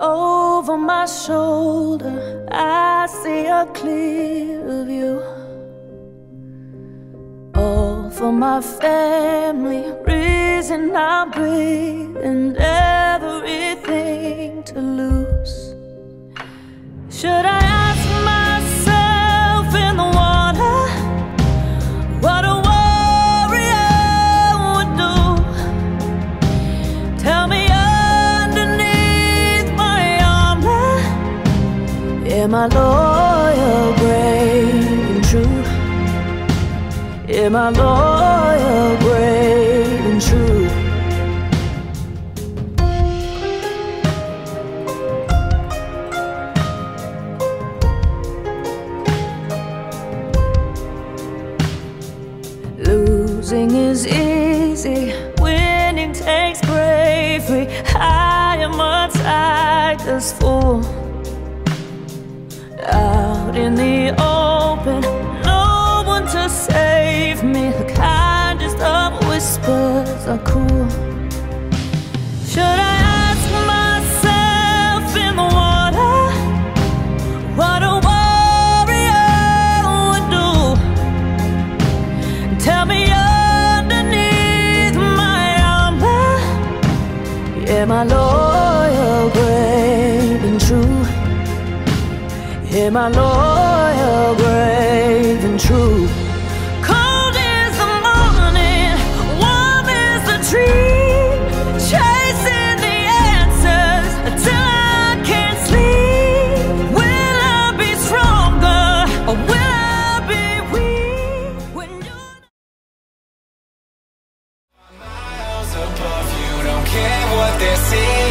over my shoulder. I see a clear view. All for my family, reason I'm breathing, everything am I loyal, brave, and true? Am I loyal, brave, and true? Losing is easy, winning takes bravery. I am a tiger's fool. Out in the open, no one to save me. The kindest of whispers are cool. Should I ask myself in the water what a warrior would do? Tell me underneath my armor, am I loyal, Am I loyal, brave, and true? Cold is the morning, warm is the dream, chasing the answers until I can't sleep. Will I be stronger or will I be weak when you're Miles above you, don't care what they're saying.